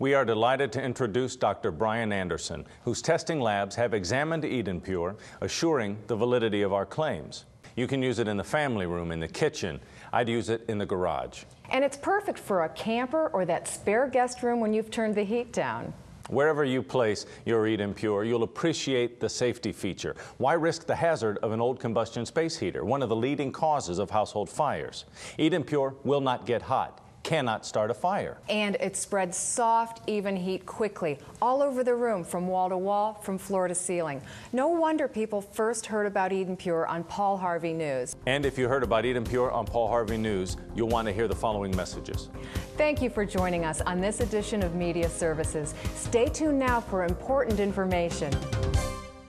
We are delighted to introduce Dr. Brian Anderson, whose testing labs have examined EdenPURE, assuring the validity of our claims. You can use it in the family room, in the kitchen. I'd use it in the garage. And it's perfect for a camper or that spare guest room when you've turned the heat down. Wherever you place your EdenPURE, you'll appreciate the safety feature. Why risk the hazard of an old combustion space heater, one of the leading causes of household fires? EdenPURE will not get hot cannot start a fire. And it spreads soft, even heat quickly, all over the room, from wall to wall, from floor to ceiling. No wonder people first heard about EdenPURE on Paul Harvey News. And if you heard about EdenPURE on Paul Harvey News, you'll want to hear the following messages. Thank you for joining us on this edition of Media Services. Stay tuned now for important information.